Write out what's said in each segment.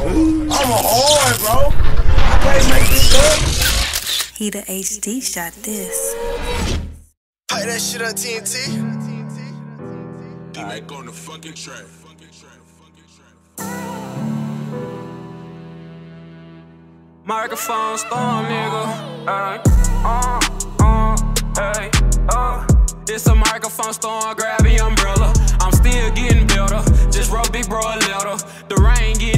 I'm a hard, bro. I can't make this up. Heata HD shot this. Play that shit on TNT. Alright, go on the fucking track. Microphone storm, nigga. Ay, uh, uh, hey, uh. It's a microphone storm, grab the umbrella. I'm still getting better, just wrote big bro a letter. The rain getting heavy,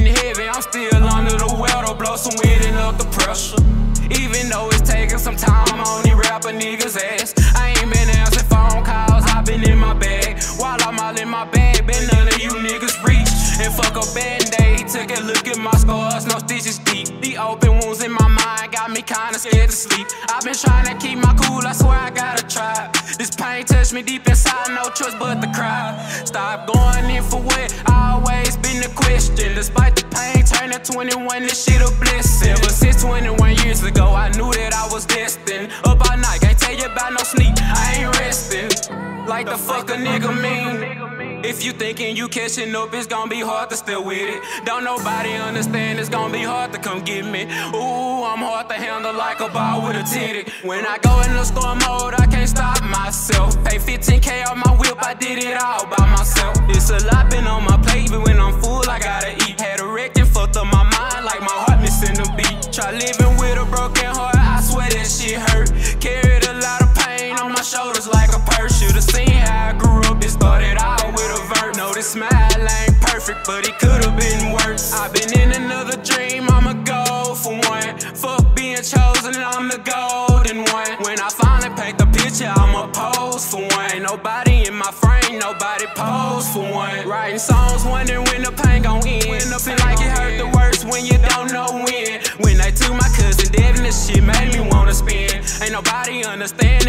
I'm still under the weather. Blow some wind and up the pressure. Even though it's taking some time, I'm rap rapping niggas' ass. I ain't been answering phone calls, I've been in my bag. While I'm all in my bag, been none of you niggas reach. And fuck a band-aid, took a look at my scars, no stitches deep. The open wounds in my mind got me kinda scared to sleep. I've been trying to keep my cool, I swear I gotta try. This pain touched me deep inside, no choice but to cry. Stop going in for what 21, this shit a blessing. Ever since 21 years ago, I knew that I was destined. Up all night, can't tell you about no sleep, I ain't resting. Like the fuck a nigga mean. If you thinking you catching up, it's gonna be hard to still with it. Don't nobody understand, it's gonna be hard to come get me. Ooh, I'm hard to handle like a ball with a titty. When I go in the storm mode, I can't stop myself. Pay 15k on my whip, I did it all by myself. It's a lot been on my plate, but when I'm full, Try living with a broken heart, I swear that shit hurt. Carried a lot of pain on my shoulders like a purse. Should've seen how I grew up, it started out with a vert. No, this smile ain't perfect, but it could've been worse. I've been in another dream, I'ma go for one. Fuck being chosen, I'm the golden one. When I finally paint the picture, I'ma pose for one. Ain't Nobody in my frame, nobody pose for one. Writing songs, wondering when the pain gon' end. Nobody understanding,